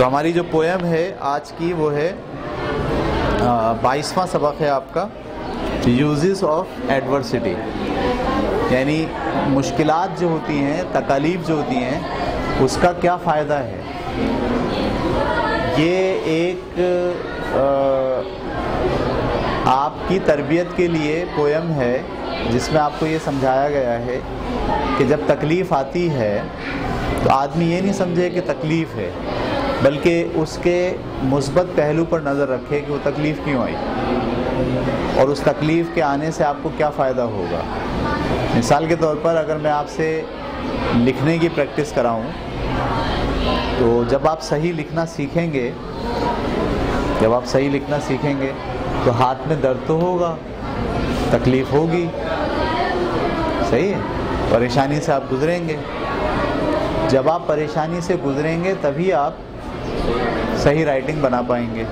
तो हमारी जो पोएम है आज की वो है बाईसवां सबक है आपका यूजेस ऑफ़ एडवर्सिटी यानी मुश्किलात जो होती हैं तकालीफ जो होती हैं उसका क्या फ़ायदा है? ये एक आ, आपकी तरबियत के लिए पोएम है जिसमें आपको ये समझाया गया है कि जब तकलीफ़ आती है तो आदमी ये नहीं समझे कि तकलीफ़ है। बल्कि उसके मुस्बत पहलू पर नज़र रखे कि वो तकलीफ़ क्यों आई। और उस तकलीफ़ के आने से आपको क्या फ़ायदा होगा? मिसाल के तौर पर अगर मैं आपसे लिखने की प्रैक्टिस कराऊं तो जब आप सही लिखना सीखेंगे, जब आप सही लिखना सीखेंगे तो हाथ में दर्द तो होगा, तकलीफ़ होगी। सही है? परेशानी से आप गुज़रेंगे। जब आप परेशानी से गुज़रेंगे, तभी आप सही राइटिंग बना पाएँगे।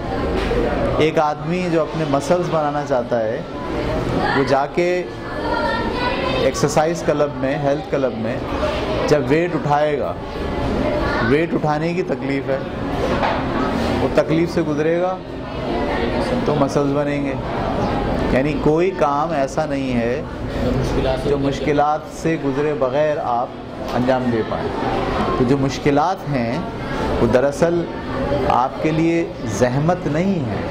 एक आदमी जो अपने मसल्स बनाना चाहता है वो जाके एक्सरसाइज क्लब में हेल्थ क्लब में जब वेट उठाएगा वेट उठाने की तकलीफ़ है। वो तकलीफ़ से गुजरेगा तो मसल्स बनेंगे। यानी कोई काम ऐसा नहीं है जो मुश्किलात से गुजरे बग़ैर आप अंजाम दे पाए। तो जो मुश्किलात हैं वो दरअसल आपके लिए जहमत नहीं है,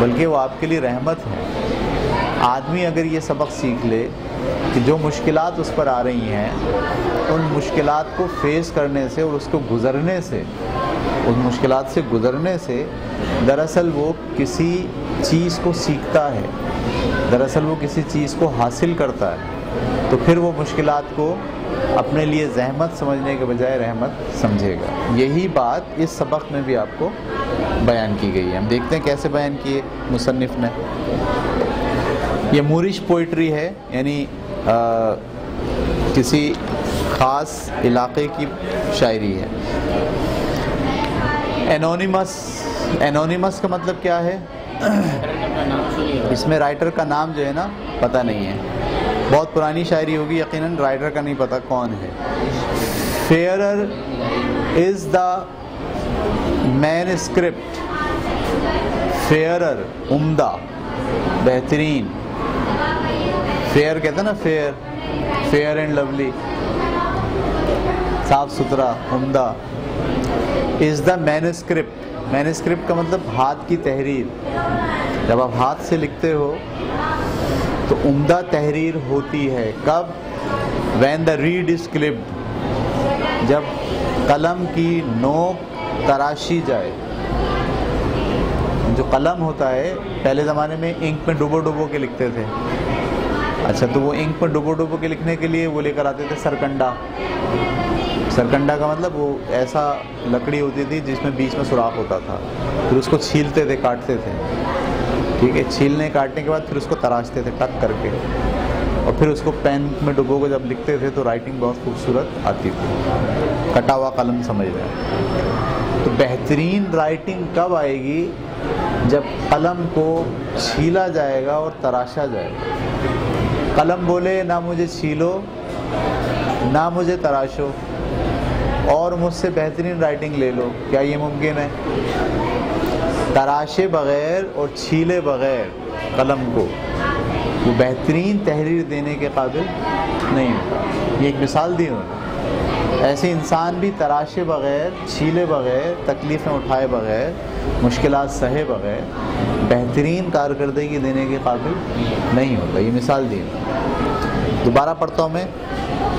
बल्कि वो आपके लिए रहमत है। आदमी अगर ये सबक सीख ले कि जो मुश्किलात उस पर आ रही हैं, उन मुश्किलात को फेस करने से और उसको गुज़रने से, उन मुश्किलात से गुज़रने से दरअसल वो किसी चीज़ को सीखता है, दरअसल वो किसी चीज़ को हासिल करता है तो फिर वो मुश्किलात को अपने लिए जहमत समझने के बजाय रहमत समझेगा। यही बात इस सबक में भी आपको बयान की गई है। हम देखते हैं कैसे बयान किए मुसनफ़ ने। यह मूरिश पोइट्री है यानी किसी ख़ास इलाके की शायरी है। एनोनिमस एनोनिमस का मतलब क्या है? इसमें राइटर का नाम जो है ना पता नहीं है। बहुत पुरानी शायरी होगी, यकीनन राइटर का नहीं पता कौन है। Fairer is the manuscript fairer उम्दा, बेहतरीन। फेयर कहते हैं ना फेयर फेयर एंड लवली साफ़ सुथरा, उम्दा। Is the manuscript manuscript का मतलब हाथ की तहरीर। जब आप हाथ से लिखते हो तो उम्दा तहरीर होती है। कब? When the reed is clipped जब कलम की नोक तराशी जाए। जो कलम होता है, पहले ज़माने में इंक में डुबो डुबो के लिखते थे। अच्छा तो वो इंक में डुबो डुबो के लिखने के लिए वो लेकर आते थे सरकंडा। सरकंडा का मतलब वो ऐसा लकड़ी होती थी जिसमें बीच में सुराख होता था। फिर उसको छीलते थे, काटते थे। ठीक है, छीलने काटने के बाद फिर उसको तराशते थे, टक करके। और फिर उसको पेन में डुबो को जब लिखते थे तो राइटिंग बहुत खूबसूरत आती थी। कटा हुआ कलम समझ रहे तो बेहतरीन राइटिंग कब आएगी? जब कलम को छीला जाएगा और तराशा जाएगा। कलम बोले, ना मुझे छीलो, ना मुझे तराशो, और मुझसे बेहतरीन राइटिंग ले लो। क्या ये मुमकिन है? तराशे बग़ैर और छीले बग़ैर कलम को। वो बेहतरीन तहरीर देने के काबिल नहीं होता। ये एक मिसाल दी उन्होंने। ऐसे इंसान भी तराशे बग़ैर, छीले बग़ैर, तकलीफ़ें उठाए बग़ैर मुश्किल सहे बग़ैर बेहतरीन कारकर्दगी देने के काबिल नहीं होता। ये मिसाल दी दोबारा पढ़ता हूँ मैं।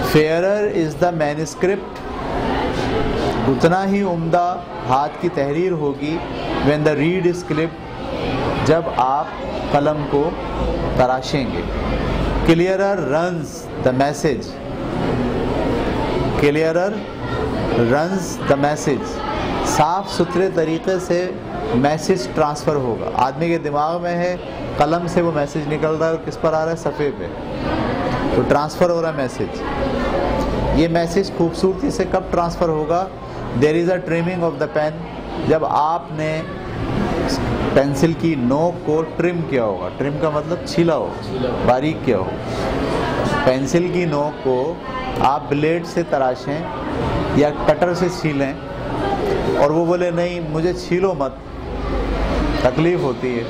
फेयरर इज़ द मैनस्क्रिप्ट उतना ही उम्दा हाथ की तहरीर होगी वेन द रीड क्लिप जब आप कलम को तराशेंगे। Clearer runs the message clearer runs the message साफ़ सुथरे तरीके से मैसेज ट्रांसफ़र होगा। आदमी के दिमाग में है, कलम से वो मैसेज निकल रहा है और किस पर आ रहा है? सफ़े पे। तो ट्रांसफ़र हो रहा है मैसेज ये मैसेज खूबसूरती से कब ट्रांसफ़र होगा? There is a trimming of the pen जब आपने पेंसिल की नोक को ट्रिम किया होगा ट्रिम का मतलब छीला हो, बारीक किया हो। पेंसिल की नोक को आप ब्लेड से तराशें या कटर से छीलें और वो बोले, नहीं, मुझे छीलो मत। तकलीफ़ होती है,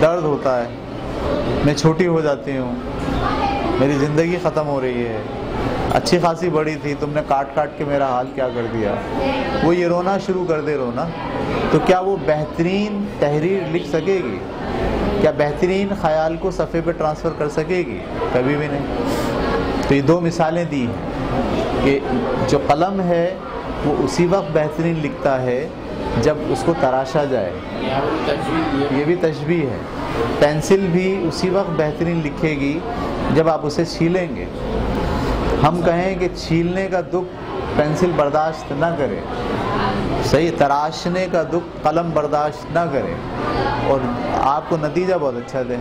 दर्द होता है, मैं छोटी हो जाती हूँ, मेरी ज़िंदगी ख़त्म हो रही है। अच्छी खासी बड़ी थी, तुमने काट काट के मेरा हाल क्या कर दिया? वो ये रोना शुरू कर दे रोना। तो क्या वो बेहतरीन तहरीर लिख सकेगी? क्या बेहतरीन ख्याल को सफ़े पे ट्रांसफ़र कर सकेगी? कभी भी नहीं। तो ये दो मिसालें दी हैं। कि जो कलम है, वो उसी वक्त बेहतरीन लिखता है, जब उसको तराशा जाए। ये भी तशबी है। पेंसिल भी उसी वक्त बेहतरीन लिखेगी, जब आप उसे छीलेंगे। हम कहें कि छीलने का दुख पेंसिल बर्दाश्त ना करे। सही, तराशने का दुख कलम बर्दाश्त ना करे। और आपको नतीजा बहुत अच्छा दे।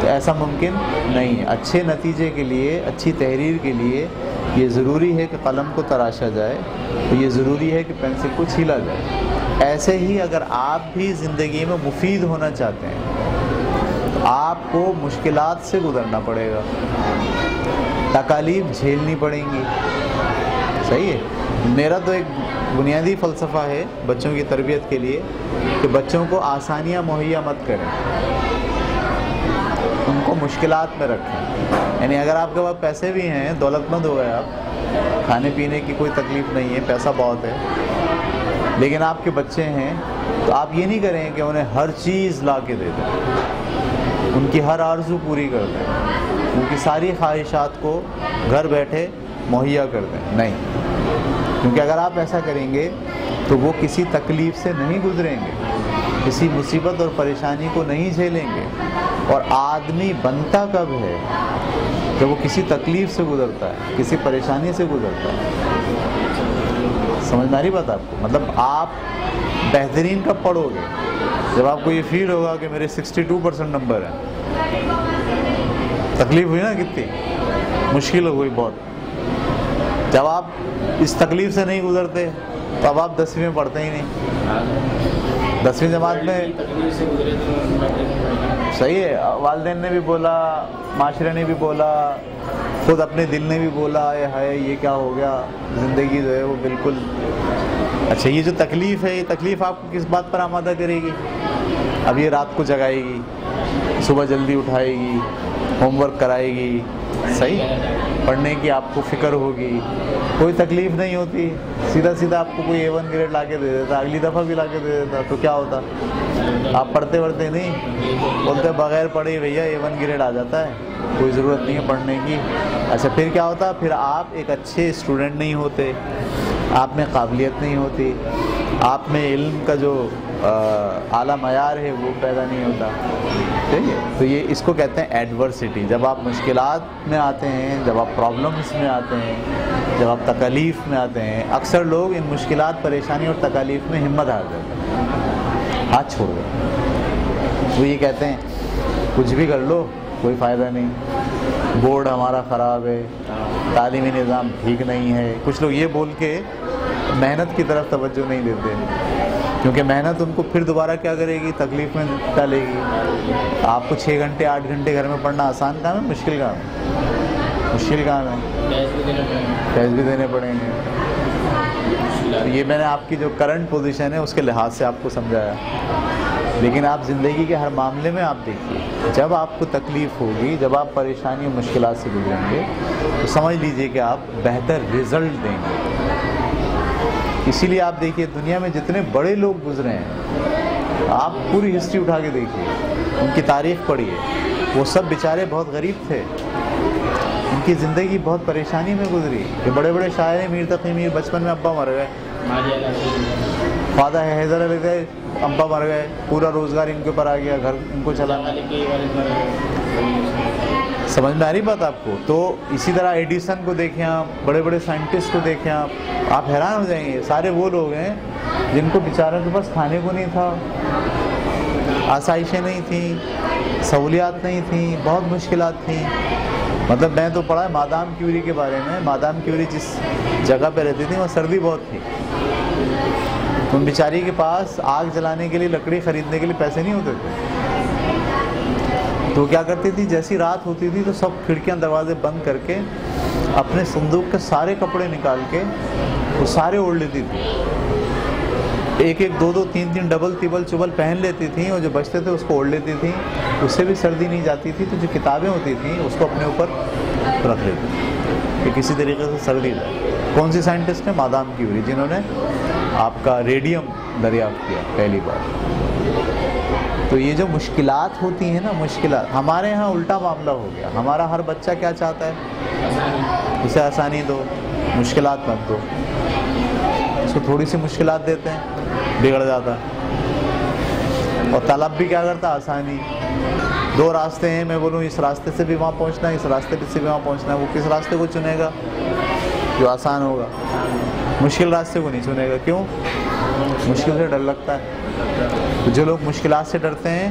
तो ऐसा मुमकिन नहीं है। अच्छे नतीजे के लिए, अच्छी तहरीर के लिए ये ज़रूरी है कि कलम को तराशा जाए। तो ये ज़रूरी है कि पेंसिल को छीला जाए। ऐसे ही अगर आप भी ज़िंदगी में मुफीद होना चाहते हैं आपको मुश्किल से गुज़रना पड़ेगा। तकालीफ झेलनी पड़ेंगी। सही है। मेरा तो एक बुनियादी फ़लसफ़ा है बच्चों की तरबियत के लिए कि बच्चों को आसानियाँ, मुहैया मत करें। उनको मुश्किल में रखें। यानी अगर आपके पास पैसे भी हैं दौलतमंद हो गए आप। खाने पीने की कोई तकलीफ़ नहीं है, पैसा बहुत है। लेकिन आपके बच्चे हैं तो आप ये नहीं करें कि उन्हें हर चीज़ ला के दे दें। उनकी हर आरज़ू पूरी कर दें। उनकी सारी ख्वाहिशात को घर बैठे मुहैया कर दें। नहीं। क्योंकि अगर आप ऐसा करेंगे तो वो किसी तकलीफ़ से नहीं गुजरेंगे। किसी मुसीबत और परेशानी को नहीं झेलेंगे। और आदमी बनता कब है? जब वो किसी तकलीफ़ से गुजरता है, किसी परेशानी से गुजरता है। समझ में आ रही बात आपको? मतलब आप बेहतरीन कब पढ़ोगे? जब आपको ये फील होगा कि मेरे 62 परसेंट नंबर हैं, तकलीफ़ हुई ना कितनी? मुश्किल हो गई बहुत। जब आप इस तकलीफ़ से नहीं गुजरते तो अब आप दसवीं में पढ़ते ही नहीं। दसवीं जमात में सही है, वालदेन ने भी बोला, माशरे ने भी बोला, खुद अपने दिल ने भी बोला है ये क्या हो गया? ज़िंदगी जो है वो बिल्कुल अच्छा ये जो तकलीफ़ है, ये तकलीफ़ आपको किस बात पर आमादा करेगी? अब ये रात को जगाएगी, सुबह जल्दी उठाएगी होमवर्क कराएगी, सही? पढ़ने की आपको फ़िक्र होगी, कोई तकलीफ़ नहीं होती। सीधा सीधा आपको कोई ए वन ग्रेड ला के दे देता, अगली दफ़ा भी ला के दे देता तो क्या होता? आप पढ़ते पढ़ते नहीं? बोलते, बगैर पढ़े भैया ए वन ग्रेड आ जाता है, कोई ज़रूरत नहीं है पढ़ने की। अच्छा फिर क्या होता? फिर आप एक अच्छे स्टूडेंट नहीं होते। आप में काबिलियत नहीं होती। आप में इल्म का जो आला मैार है, वो पैदा नहीं होता। ठीक है? तो ये इसको कहते हैं एडवर्सिटी जब आप मुश्किल में आते हैं, जब आप प्रॉब्लम्स में आते हैं, जब आप तकलीफ़ में आते हैं, अक्सर लोग इन मुश्किल परेशानी और तकलीफ़ में हिम्मत हार जाते हैं। हाथ छोड़ देते वो ये कहते हैं, कुछ भी कर लो, कोई फ़ायदा नहीं। बोर्ड हमारा ख़राब है तालीमी निज़ाम ठीक नहीं है। कुछ लोग ये बोल के मेहनत की तरफ़ तवज्जो नहीं देते क्योंकि मेहनत उनको फिर दोबारा क्या करेगी? तकलीफ़ में डालेगी। आपको छः घंटे आठ घंटे घर में पढ़ना आसान काम है मुश्किल काम? है मुश्किल काम है। पैसे भी देने पड़ेंगे। तो ये मैंने आपकी जो करंट पोजीशन है, उसके लिहाज से आपको समझाया। लेकिन आप ज़िंदगी के हर मामले में आप देखिए, जब आपको तकलीफ़ होगी, जब आप परेशानी मुश्किल से गुजरेंगे तो समझ लीजिए कि आप बेहतर रिज़ल्ट देंगे। इसीलिए आप देखिए, दुनिया में जितने बड़े लोग गुजरे हैं, आप पूरी हिस्ट्री उठा के देखिए, उनकी तारीख पढ़िए। वो सब बेचारे बहुत गरीब थे। उनकी ज़िंदगी बहुत परेशानी में गुजरी। ये बड़े बड़े शायर हैं मीर तकी मीर बचपन में अब्बा मर गए। फादा हैदर अली गए अब्बा मर गए। पूरा रोज़गार इनके ऊपर आ गया, घर इनको चलाना समझ में आ रही बात आपको? तो इसी तरह एडिसन को देखें आप बड़े बड़े साइंटिस्ट को देखें आप आप हैरान हो जाएँगे। सारे वो लोग हैं जिनको बेचारों के पास खाने को नहीं था, आसाइशें नहीं थी, सहूलियात नहीं थी, बहुत मुश्किल थी। मतलब मैं तो पढ़ा है मादाम क्यूरी के बारे में। मादाम क्यूरी जिस जगह पे रहती थी, वहाँ सर्दी बहुत थी। उन बेचारी के पास आग जलाने के लिए, लकड़ी ख़रीदने के लिए पैसे नहीं होते थे। तो क्या करती थी, जैसी रात होती थी तो सब खिड़कियाँ दरवाजे बंद करके अपने संदूक के सारे कपड़े निकाल के वो सारे ओढ़ लेती थी। एक एक, दो दो, तीन तीन डबल तिबल चुबल पहन लेती थी और जो बचते थे उसको ओढ़ लेती थी। उससे भी सर्दी नहीं जाती थी तो जो किताबें होती थी, उसको अपने ऊपर रख लेती थी। कि किसी तरीके से सर्दी जाए। कौन सी साइंटिस्ट है मादाम की हुई, जिन्होंने आपका रेडियम दरियाफ्त किया, पहली बार। तो ये जो मुश्किल होती हैं ना मुश्किल हमारे यहाँ उल्टा मामला हो गया। हमारा हर बच्चा क्या चाहता है? उसे आसानी दो मुश्किल मत दो। उसको थोड़ी सी मुश्किल देते हैं, बिगड़ जाता और तलब भी क्या करता? आसानी। दो रास्ते हैं, मैं बोलूँ, इस रास्ते से भी वहाँ पहुँचना है, इस रास्ते से भी वहाँ पहुँचना है। वो किस रास्ते को चुनेगा? जो आसान होगा। मुश्किल रास्ते को नहीं चुनेगा। क्यों? मुश्किल से डर लगता है। तो जो लोग मुश्किल से डरते हैं,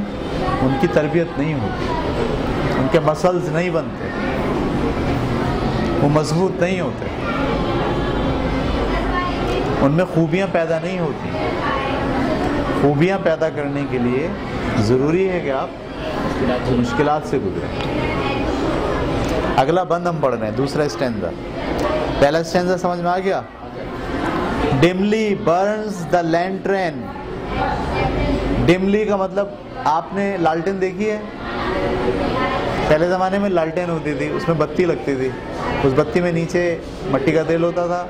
उनकी तरबियत नहीं होती। उनके मसल्स नहीं बनते। वो मज़बूत नहीं होते। उनमें खूबियाँ पैदा नहीं होती। खूबियाँ पैदा करने के लिए ज़रूरी है कि आप मुश्किल से गुजरें। अगला बंद हम पढ़ रहे हैं, दूसरा स्टैंडर पहला स्टैंडर समझ में आ गया? Dimly burns the lantern. Dimly का मतलब आपने लालटेन देखी है? पहले ज़माने में लालटेन होती थी, उसमें बत्ती लगती थी। उस बत्ती में नीचे मट्टी का तेल होता था,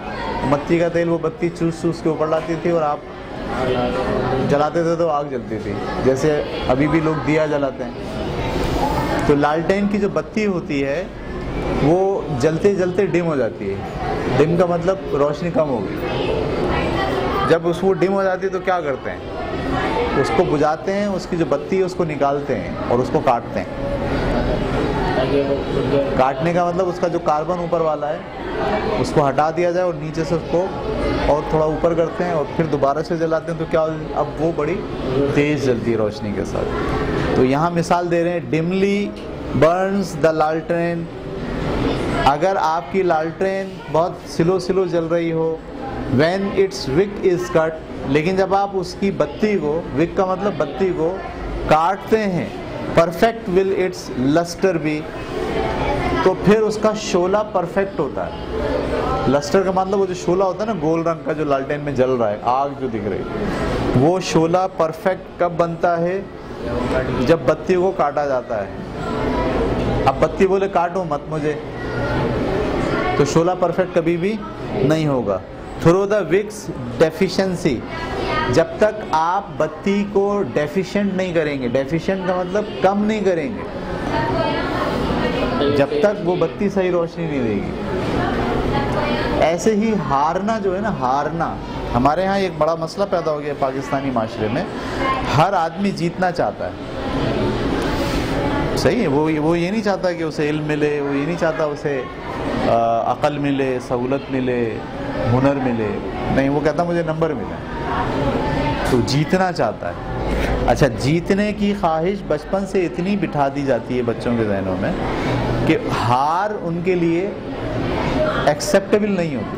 मट्टी का तेल वो बत्ती चूस चूस के ऊपर लाती थी और आप जलाते थे तो आग जलती थी, जैसे अभी भी लोग दिया जलाते हैं। तो लालटेन की जो बत्ती होती है, वो जलते जलते डिम हो जाती है। डिम का मतलब रोशनी कम होगी। जब उसको डिम हो जाती है तो क्या करते हैं? उसको बुझाते हैं, उसकी जो बत्ती है उसको निकालते हैं और उसको काटते हैं। काटने का मतलब उसका जो कार्बन ऊपर वाला है, उसको हटा दिया जाए और नीचे से उसको और थोड़ा ऊपर करते हैं और फिर दोबारा से जलाते हैं तो क्या अब वो बड़ी तेज़ जलती है रोशनी के साथ। तो यहाँ मिसाल दे रहे हैं डिमली बर्न्स द लालट्रेन अगर आपकी लालट्रेन बहुत स्लो स्लो जल रही हो when its wick is cut लेकिन जब आप उसकी बत्ती को विक का मतलब बत्ती को काटते हैं परफेक्ट विल इट्स लस्टर भी तो फिर उसका शोला परफेक्ट होता है। लस्टर का मतलब वो जो शोला होता है ना, गोल रंग का जो लालटेन में जल रहा है, आग जो दिख रही है, वो शोला परफेक्ट कब बनता है? जब बत्ती को काटा जाता है। अब बत्ती बोले, काटो मत मुझे। तो शोला परफेक्ट कभी भी नहीं होगा। थ्रू द विक्स डेफिशिएंसी जब तक आप बत्ती को डेफिशिएंट नहीं करेंगे डेफिशिएंट का मतलब कम नहीं करेंगे, जब तक वो बत्ती सही रोशनी नहीं देगी। ऐसे ही हारना जो है ना, हारना, हमारे यहाँ एक बड़ा मसला पैदा हो गया पाकिस्तानी माशरे में। हर आदमी जीतना चाहता है। सही है, वो वो ये नहीं चाहता कि उसे इल्म मिले, वो ये नहीं चाहता उसे अकल मिले, सहूलत मिले हुनर मिले। नहीं, वो कहता, मुझे नंबर मिले। तो जीतना चाहता है। अच्छा जीतने की ख्वाहिश बचपन से इतनी बिठा दी जाती है बच्चों के जहनों में कि हार उनके लिए एक्सेप्टेबल नहीं होती।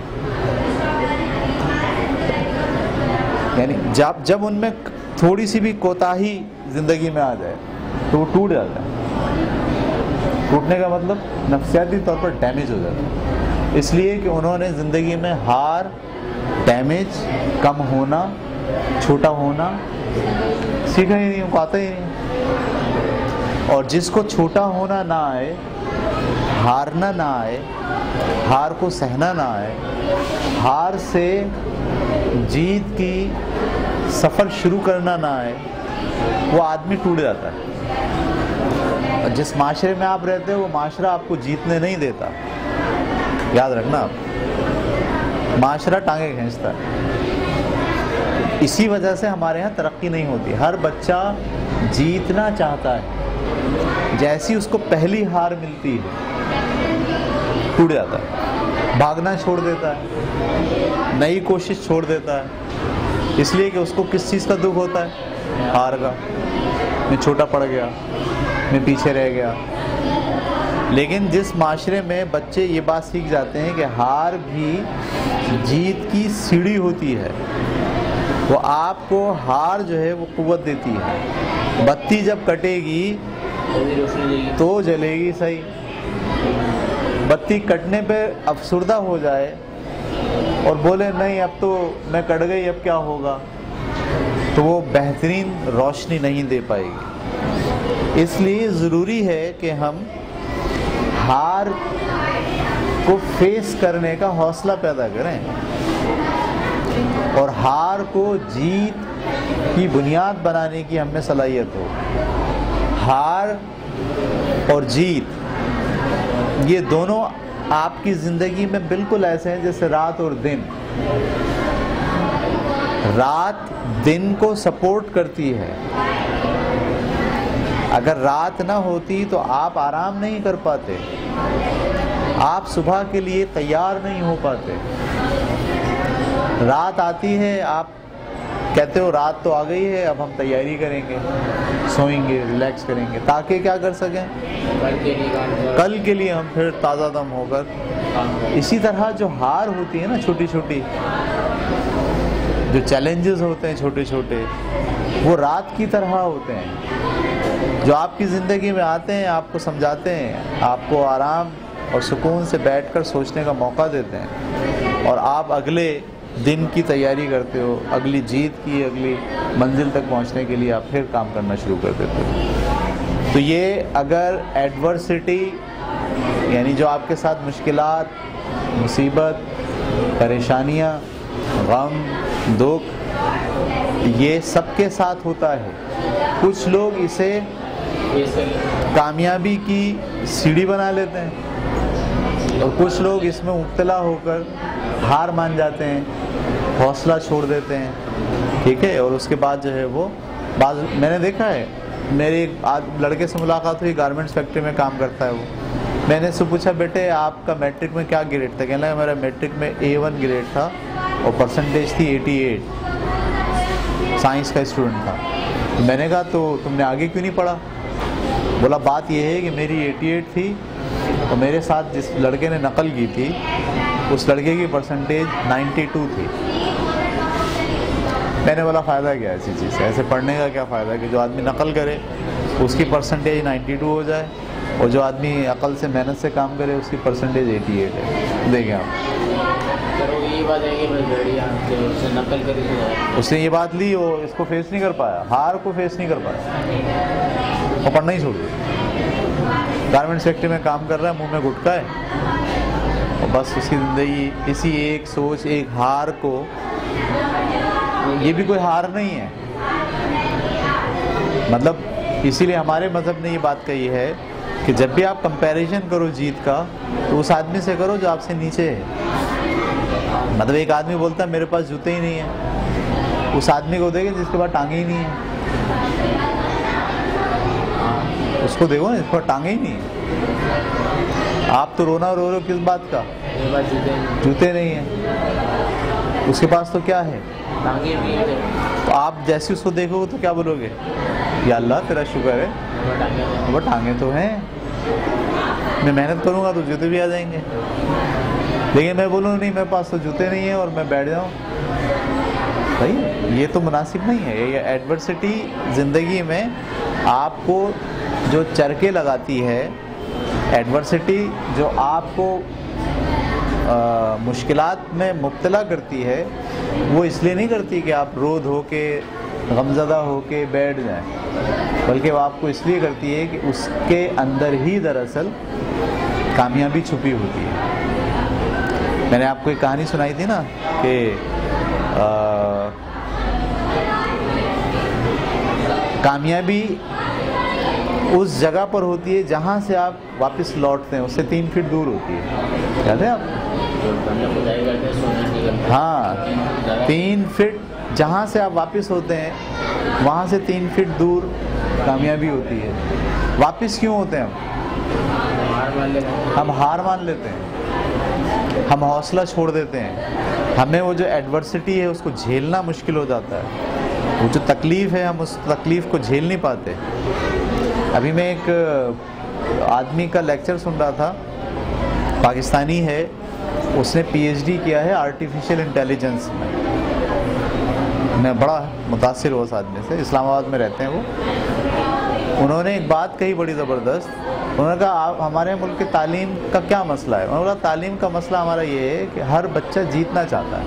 यानी जब जब उनमें थोड़ी सी भी कोताही ज़िंदगी में आ जाए तो वो टूट जाता है। टूटने का मतलब नफसियाती तौर पर डैमेज हो जाता है। इसलिए कि उन्होंने ज़िंदगी में हार डैमेज कम होना, छोटा होना, सीखा ही नहीं आता ही नहीं। और जिसको छोटा होना ना आए, हारना ना आए, हार को सहना ना आए, हार से जीत की सफ़र शुरू करना ना आए, वो आदमी टूट जाता है। जिस माशरे में आप रहते हो, वो माशरा आपको जीतने नहीं देता। याद रखना आप माशरा टांगे खींचता है। इसी वजह से हमारे यहाँ तरक्की नहीं होती। हर बच्चा जीतना चाहता है। जैसी उसको पहली हार मिलती है, टूट जाता है। भागना छोड़ देता है। नई कोशिश छोड़ देता है। इसलिए कि उसको किस चीज़ का दुख होता है? हार का। मैं छोटा पड़ गया, मैं पीछे रह गया। लेकिन जिस माशरे में बच्चे ये बात सीख जाते हैं कि हार भी जीत की सीढ़ी होती है, वो आपको हार जो है वो कुवत देती है। बत्ती जब कटेगी तो जलेगी सही। बत्ती कटने पे अफसरदा हो जाए और बोले, नहीं, अब तो मैं कट गई, अब क्या होगा? तो वो बेहतरीन रोशनी नहीं दे पाएगी। इसलिए ज़रूरी है कि हम हार को फेस करने का हौसला पैदा करें। और हार को जीत की बुनियाद बनाने की हमें सलाहियत हो। हार और जीत, ये दोनों आपकी ज़िंदगी में बिल्कुल ऐसे हैं जैसे रात और दिन। रात दिन को सपोर्ट करती है। अगर रात ना होती तो आप आराम नहीं कर पाते। आप सुबह के लिए तैयार नहीं हो पाते। रात आती है, आप कहते हो, रात तो आ गई है, अब हम तैयारी करेंगे, सोएँगे रिलैक्स करेंगे। ताकि क्या कर सकें? कल के लिए हम फिर ताज़ा दम होकर, इसी तरह जो हार होती है ना छोटी छोटी जो चैलेंजेस होते हैं छोटे छोटे वो रात की तरह होते हैं। जो आपकी ज़िंदगी में आते हैं, आपको समझाते हैं, आपको आराम और सुकून से बैठकर सोचने का मौका देते हैं। और आप अगले दिन की तैयारी करते हो, अगली जीत की, अगली मंजिल तक पहुँचने के लिए आप फिर काम करना शुरू कर देते हो। तो ये अगर एडवर्सिटी यानी जो आपके साथ मुश्किल मुसीबत, परेशानियाँ, गम, दुख, ये सबके साथ होता है। कुछ लोग इसे कामयाबी की सीढ़ी बना लेते हैं। और कुछ लोग इसमें मुब्तला होकर हार मान जाते हैं, हौसला छोड़ देते हैं। ठीक है? और उसके बाद जो है वो, बाद, मैंने देखा है, मेरे एक आद- लड़के से मुलाकात हुई गारमेंट्स फैक्ट्री में काम करता है वो। मैंने उससे पूछा, बेटे, आपका मैट्रिक में क्या ग्रेड था? कहना है मेरा मैट्रिक में ए वन ग्रेड था और परसेंटेज थी 88 साइंस का स्टूडेंट था. मैंने कहा तो तुमने आगे क्यों नहीं पढ़ा? बोला, बात यह है कि मेरी 88 थी और मेरे साथ जिस लड़के ने नकल की थी, उस लड़के की परसेंटेज 92 थी। मैंने बोला, फ़ायदा क्या ऐसी चीज़ से? ऐसे पढ़ने का क्या फ़ायदा कि जो आदमी नकल करे, उसकी परसेंटेज 92 हो जाए और जो आदमी अकल से मेहनत से काम करे, उसकी परसेंटेज 88 है। देखें आप। करी तो उसने ये बात ली, वो इसको फेस नहीं कर पाया। हार को फेस नहीं कर पाया। और पढ़ना ही छोड़ गारमेंट सेक्टर में काम कर रहा है, मुँह में गुटका है। और बस उसकी ज़िंदगी, इसी एक सोच, एक हार को, ये भी कोई हार नहीं है। मतलब इसीलिए हमारे मज़हब ने ये बात कही है कि जब भी आप कंपैरिजन करो जीत का तो उस आदमी से करो जो आपसे नीचे है। मतलब एक आदमी बोलता है मेरे पास जूते ही नहीं है। उस आदमी को देखे जिसके पास टांगे ही नहीं है। उसको देखो ना इसके पास टांगे ही नहीं है। आप तो रोना रो रहे हो किस बात का? जूते नहीं है। उसके पास तो क्या है? टांगे भी हैं। तो आप जैसे उसको देखोगे तो क्या बोलोगे? या अल्लाह तेरा शुक्र है। वो टांगे तो हैं। मैं मेहनत करूँगा तो जूते भी आ जाएँगे। लेकिन मैं बोलूँ, नहीं, मेरे पास तो जूते नहीं है और मैं बैठ जाऊँ। भाई, ये तो मुनासिब नहीं है। ये एडवर्सिटी ज़िंदगी में आपको जो चरके लगाती है एडवर्सिटी जो आपको मुश्किल में मुब्तला करती है, वो इसलिए नहीं करती कि आप रो धो के गमज़दा हो के बैठ जाएँ। बल्कि वो आपको इसलिए करती है कि उसके अंदर ही दरअसल कामयाबी छुपी होती है। मैंने आपको एक कहानी सुनाई थी ना कि कामयाबी उस जगह पर होती है जहाँ से आप वापस लौटते हैं, उससे तीन फीट दूर होती है याद है आप। हाँ तीन फीट जहाँ से आप वापस होते हैं, वहाँ से तीन फीट दूर कामयाबी होती है वापस क्यों होते हैं हम हम हार मान लेते हैं। हम हौसला छोड़ देते हैं। हमें वो जो एडवर्सिटी है, उसको झेलना मुश्किल हो जाता है। वो जो तकलीफ़ है, हम उस तकलीफ़ को झेल नहीं पाते। अभी मैं एक आदमी का लेक्चर सुन रहा था। पाकिस्तानी है। उसने पीएचडी किया है आर्टिफिशियल इंटेलिजेंस में। मैं बड़ा मुतासर हुआ उस आदमी से। इस्लामाबाद में रहते हैं वो। उन्होंने एक बात कही बड़ी ज़बरदस्त। उन्होंने कहा, आप, हमारे मुल्क की तालीम का क्या मसला है? उन्होंने बोला तालीम का मसला हमारा ये है कि हर बच्चा जीतना चाहता है।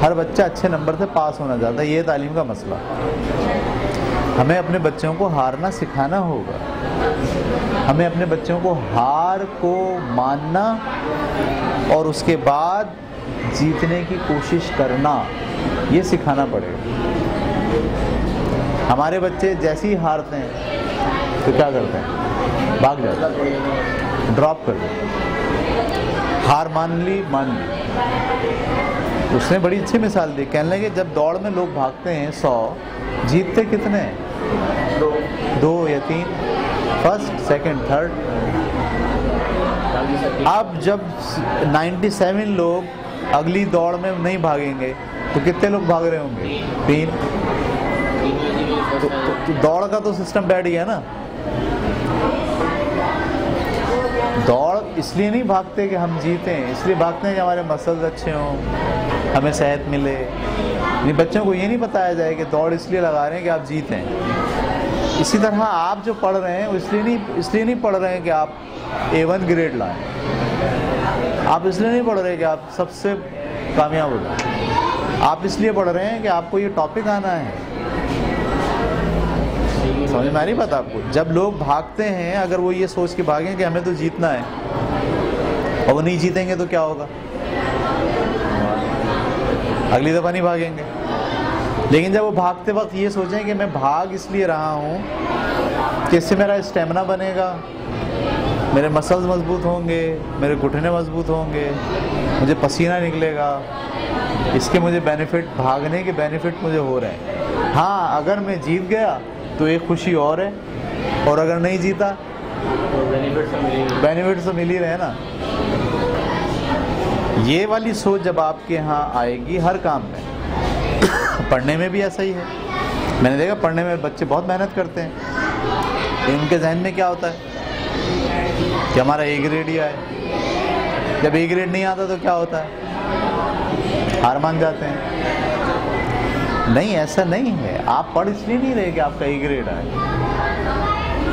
हर बच्चा अच्छे नंबर से पास होना चाहता है, ये तालीम का मसला हमें अपने बच्चों को हारना सिखाना होगा। हमें अपने बच्चों को हार को मानना और उसके बाद जीतने की कोशिश करना, ये सिखाना पड़ेगा। हमारे बच्चे जैसे ही हारते हैं तो क्या करते हैं? भाग जाते हैं। ड्रॉप कर देते हार मान ली मान ली। उसने बड़ी अच्छी मिसाल दी। कहने लगे जब दौड़ में लोग भागते हैं सौ जीतते कितने दो। दो या तीन? फ़र्स्ट सेकंड थर्ड अब जब 97 लोग अगली दौड़ में नहीं भागेंगे तो कितने लोग भाग रहे होंगे? तीन। तो, तो, तो दौड़ का तो सिस्टम बैठ गया ना। दौड़ इसलिए नहीं भागते कि हम जीतें, इसलिए भागते हैं कि हमारे मसल्स अच्छे हों, हमें सेहत मिले। नहीं बच्चों को ये नहीं बताया जाए कि दौड़ इसलिए लगा रहे हैं कि आप जीतें। इसी तरह आप जो पढ़ रहे हैं इसलिए नहीं इसलिए नहीं पढ़ रहे हैं कि आप ए वन ग्रेड लाएँ। आप इसलिए नहीं पढ़ रहे कि आप सबसे कामयाब हो जाए। आप इसलिए पढ़ रहे हैं कि आपको ये टॉपिक आना है। समझ में रही बात आपको? जब लोग भागते हैं अगर वो ये सोच के भागें कि हमें तो जीतना है और वो नहीं जीतेंगे तो क्या होगा? अगली दफ़ा नहीं भागेंगे। लेकिन जब वो भागते वक्त ये सोचें कि मैं भाग इसलिए रहा हूँ कि इससे मेरा स्टेमिना बनेगा मेरे मसल्स मज़बूत होंगे मेरे घुटने मज़बूत होंगे मुझे पसीना निकलेगा इसके मुझे बेनिफिट भागने के बेनिफिट मुझे हो रहे हैं। हाँ अगर मैं जीत गया तो एक खुशी और है। और अगर नहीं जीता बेनिफिट तो मिल ही रहे ना। ये वाली सोच जब आपके यहाँ आएगी हर काम में। पढ़ने में भी ऐसा ही है। मैंने देखा पढ़ने में बच्चे बहुत मेहनत करते हैं। इनके जहन में क्या होता है? कि हमारा ए ग्रेड ही आए। जब ए ग्रेड नहीं आता तो क्या होता है? हार मान जाते हैं। नहीं, ऐसा नहीं है। आप पढ़ इसलिए नहीं रहे कि आपका ए ग्रेड आए।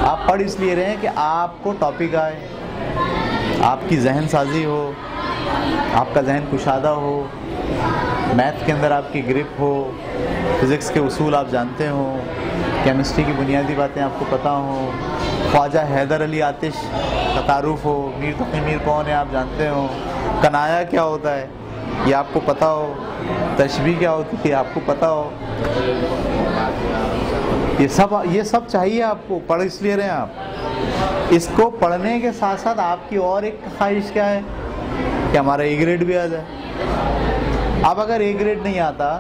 आप पढ़ इसलिए रहे कि आपको टॉपिक आए। आपकी जहन साजी हो, आपका जहन कुशादा हो मैथ के अंदर आपकी ग्रिप हो फिज़िक्स के उसूल आप जानते हो केमिस्ट्री की बुनियादी बातें आपको पता हो, ख्वाजा हैदर अली आतिश का तारुफ हो, मीर तकी मीर कौन है आप जानते हो, कनाया क्या होता है? ये आपको पता हो तशबी क्या होती है, आपको पता हो। ये सब ये सब चाहिए आपको, पढ़ इसलिए रहे हैं आप। इसको पढ़ने के साथ साथ आपकी और एक ख्वाहिश क्या है? कि हमारा ए ग्रेड भी आ जाए। अब अगर ए ग्रेड नहीं आता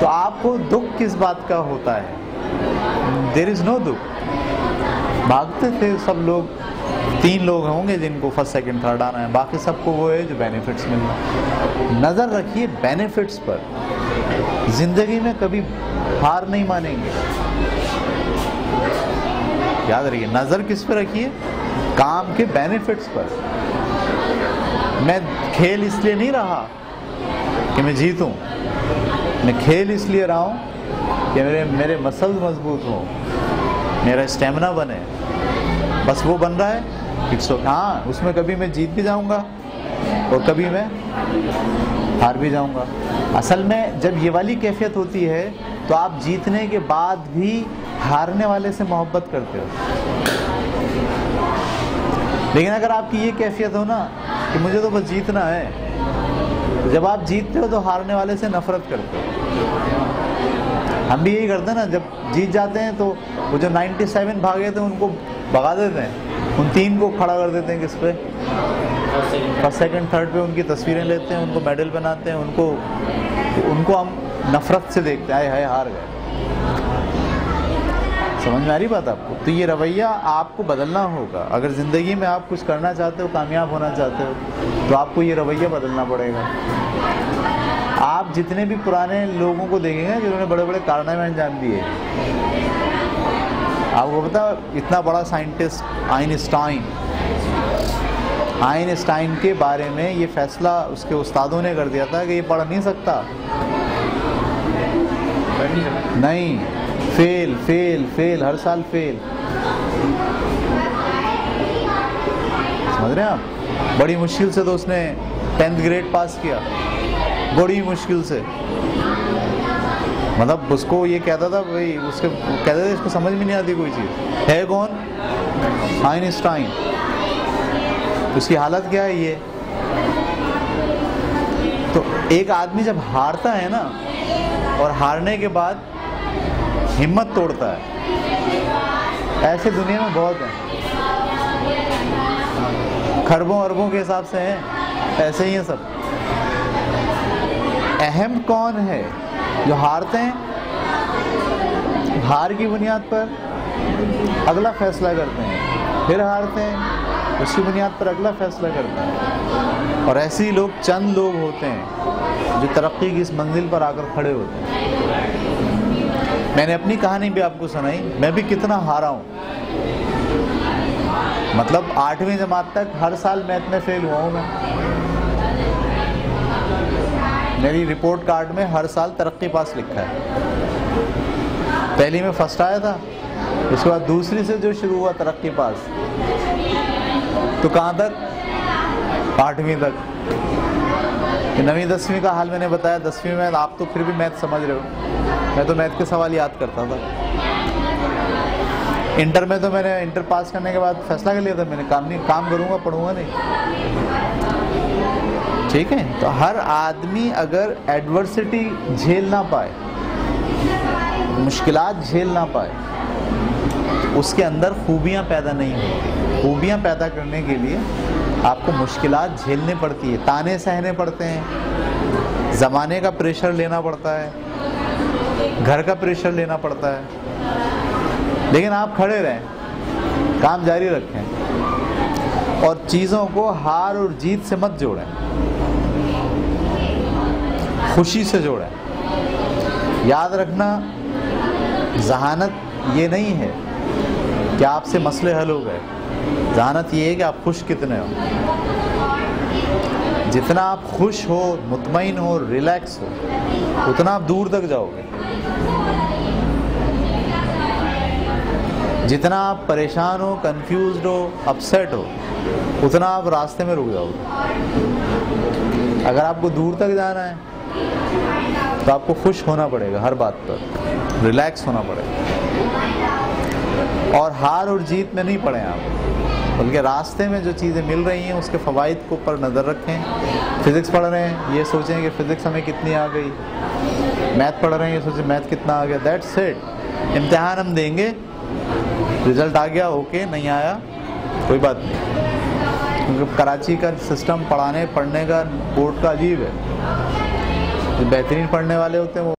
तो आपको दुख किस बात का होता है? देर इज़ नो दुख। भागते थे सब लोग। तीन लोग होंगे जिनको फ़र्स्ट सेकंड थर्ड आना है। बाकी सबको वो है जो बेनिफिट्स मिल रहा नज़र रखिए बेनिफिट्स पर। ज़िंदगी में कभी हार नहीं मानेंगे। याद रखिए, नज़र किस पर रखिए? काम के बेनिफिट्स पर। मैं खेल इसलिए नहीं रहा कि मैं जीतूं। मैं खेल इसलिए रहा हूँ कि मेरे मेरे मसल मज़बूत हों। मेरा स्टेमिना बने। बस वो बन रहा है। हाँ उसमें कभी मैं जीत भी जाऊँगा और कभी मैं हार भी जाऊँगा। असल में जब ये वाली कैफियत होती है तो आप जीतने के बाद भी हारने वाले से मोहब्बत करते हो। लेकिन अगर आपकी ये कैफियत हो ना, कि मुझे तो बस जीतना है जब आप जीतते हो तो हारने वाले से नफरत करते हो। हम भी यही करते हैं ना, जब जीत जाते हैं तो वो जो 97 भागे थे, उनको भगा देते हैं। उन तीन को खड़ा कर देते हैं किस पे? फ़र्स्ट सेकंड थर्ड पे उनकी तस्वीरें लेते हैं उनको मेडल बनाते हैं उनको उनको हम नफरत से देखते हैं। आए हाय हार गए। समझ में आ रही बात आपको? तो ये रवैया आपको बदलना होगा। अगर ज़िंदगी में आप कुछ करना चाहते हो कामयाब होना चाहते हो तो आपको ये रवैया बदलना पड़ेगा। आप जितने भी पुराने लोगों को देखेंगे जिन्होंने बड़े बड़े कारनामे अंजाम दिए आपको पता, इतना बड़ा साइंटिस्ट आइंस्टाइन आइंस्टाइन के बारे में ये फैसला उसके उस्तादों ने कर दिया था कि ये पढ़ नहीं सकता। नहीं फेल फेल फेल हर साल फेल समझ रहे हैं आप? बड़ी मुश्किल से तो उसने टेंथ ग्रेड पास किया। बड़ी मुश्किल से। मतलब उसको ये कहता था, भाई, उसके कहते थे, इसको समझ में नहीं आती कोई चीज़। है कौन? आइनस्टाइन उसकी हालत क्या है ये? तो एक आदमी जब हारता है ना, और हारने के बाद हिम्मत तोड़ता है। ऐसे दुनिया में बहुत हैं। खरबों अरबों के हिसाब से हैं। ऐसे ही हैं सब। अहम कौन है? जो हारते हैं, हार की बुनियाद पर अगला फैसला करते हैं, फिर हारते हैं, उसकी बुनियाद पर अगला फैसला करते हैं। और ऐसे ही लोग चंद लोग होते हैं, जो तरक्की की इस मंजिल पर आकर खड़े होते हैं। मैंने अपनी कहानी भी आपको सुनाई, मैं भी कितना हारा हूँ। मतलब आठवीं जमात तक हर साल मैथ में फेल हुआ हूँ मैं। मेरी रिपोर्ट कार्ड में हर साल तरक्की पास लिखा है। पहली में फ़र्स्ट आया था उसके बाद दूसरी से जो शुरू हुआ तरक्की पास। तो कहाँ तक? आठवीं तक। नवीं दसवीं का हाल मैंने बताया। दसवीं में आप तो फिर भी मैथ समझ रहे हो। मैं तो मैथ के सवाल याद करता था। इंटर में तो मैंने, इंटर पास करने के बाद फैसला कर लिया था मैंने। काम नहीं, काम करूँगा, पढ़ूँगा नहीं। ठीक है? तो हर आदमी अगर एडवर्सिटी झेल ना पाए, मुश्किलात झेल ना पाए, उसके अंदर खूबियाँ पैदा नहीं होती। खूबियाँ पैदा करने के लिए आपको मुश्किलात झेलनी पड़ती है। ताने सहने पड़ते हैं। ज़माने का प्रेशर लेना पड़ता है। घर का प्रेशर लेना पड़ता है। लेकिन आप खड़े रहें, काम जारी रखें और चीज़ों को हार और जीत से मत जोड़ें। खुशी से जोड़ें याद रखना, जहानत ये नहीं है कि आपसे मसले हल हो गए। जहानत ये है कि आप खुश कितने हो। जितना आप खुश हो मुतमिन हो, रिलैक्स हो, उतना आप दूर तक जाओगे। जितना आप परेशान हो कंफ्यूज हो अपसेट हो, उतना आप रास्ते में रुक जाओगे। अगर आपको दूर तक जाना है तो आपको खुश होना पड़ेगा हर बात पर। रिलैक्स होना पड़ेगा। और हार और जीत में नहीं पड़े आप। बल्कि रास्ते में जो चीज़ें मिल रही हैं, उसके फ़वाद को ऊपर नज़र रखें। फिज़िक्स पढ़ रहे हैं, ये सोचें कि फ़िज़िक्स हमें कितनी आ गई। मैथ पढ़ रहे हैं, ये सोचें मैथ कितना आ गया। दैट सेट इम्तहान हम देंगे। रिज़ल्ट आ गया ओके नहीं आया, कोई बात नहीं। क्योंकि कराची का सिस्टम पढ़ाने, पढ़ने का बोर्ड का अजीब है। बेहतरीन पढ़ने वाले होते हैं वो।